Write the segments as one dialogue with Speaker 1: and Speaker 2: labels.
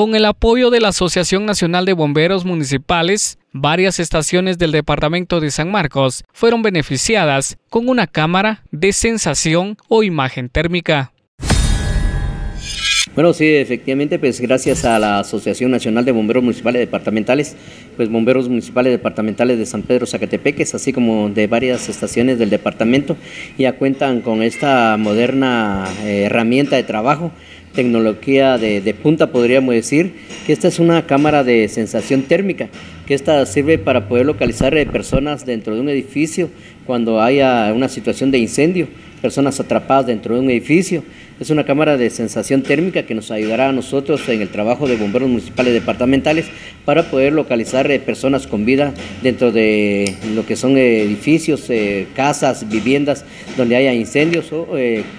Speaker 1: Con el apoyo de la Asociación Nacional de Bomberos Municipales, varias estaciones del departamento de San Marcos fueron beneficiadas con una cámara de sensación o imagen térmica.
Speaker 2: Bueno, sí, efectivamente, pues gracias a la Asociación Nacional de Bomberos Municipales Departamentales, pues bomberos municipales departamentales de San Pedro Zacatepeques, así como de varias estaciones del departamento, ya cuentan con esta moderna eh, herramienta de trabajo, tecnología de, de punta podríamos decir, que esta es una cámara de sensación térmica, que esta sirve para poder localizar eh, personas dentro de un edificio cuando haya una situación de incendio personas atrapadas dentro de un edificio. Es una cámara de sensación térmica que nos ayudará a nosotros en el trabajo de bomberos municipales departamentales para poder localizar eh, personas con vida dentro de lo que son edificios, eh, casas, viviendas donde haya incendios o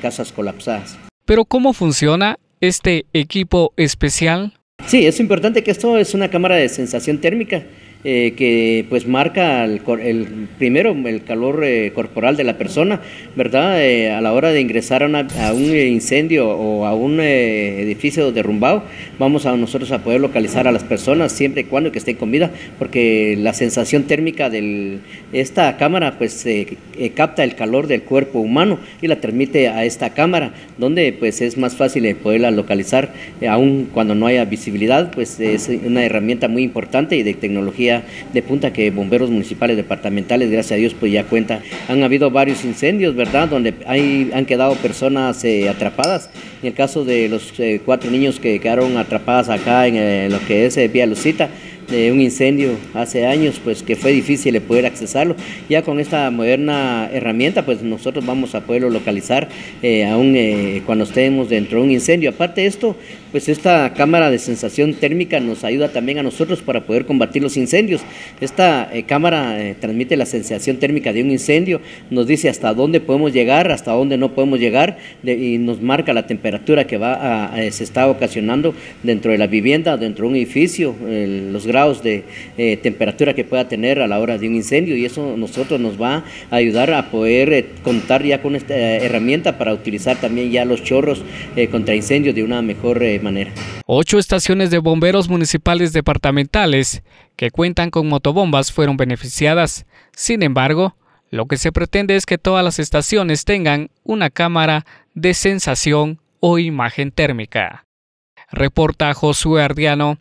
Speaker 2: casas colapsadas.
Speaker 1: Pero ¿cómo funciona este equipo especial?
Speaker 2: Sí, es importante que esto es una cámara de sensación térmica eh, que pues marca el, primero el calor eh, corporal de la persona, ¿verdad? Eh, a la hora de ingresar a, un incendio o a un edificio derrumbado, vamos a nosotros a poder localizar a las personas siempre y cuando que estén con vida, porque la sensación térmica de esta cámara pues capta el calor del cuerpo humano y la transmite a esta cámara, donde pues es más fácil poderla localizar, aun cuando no haya visibilidad, pues es una herramienta muy importante y de tecnología de punta que bomberos municipales departamentales, gracias a Dios, pues ya cuenta. Han habido varios incendios, ¿verdad? Donde hay, han quedado personas eh, atrapadas. En el caso de los eh, cuatro niños que quedaron atrapadas acá en eh, lo que es Vía Lucita, de un incendio hace años, pues que fue difícil poder accesarlo. Ya con esta moderna herramienta, pues nosotros vamos a poderlo localizar aún eh, cuando estemos dentro de un incendio. Aparte de esto, pues esta cámara de sensación térmica nos ayuda también a nosotros para poder combatir los incendios. Esta eh, cámara transmite la sensación térmica de un incendio, nos dice hasta dónde podemos llegar, hasta dónde no podemos llegar y nos marca la temperatura que va a, se está ocasionando dentro de la vivienda, dentro de un edificio, los grados de eh, temperatura que pueda tener a la hora de un incendio y eso nosotros nos va a ayudar a poder eh, contar ya con esta eh, herramienta para utilizar también ya los chorros contra incendios de una mejor manera.
Speaker 1: Ocho estaciones de bomberos municipales departamentales que cuentan con motobombas fueron beneficiadas. Sin embargo, lo que se pretende es que todas las estaciones tengan una cámara de sensación o imagen térmica. Reporta Josué Ardiano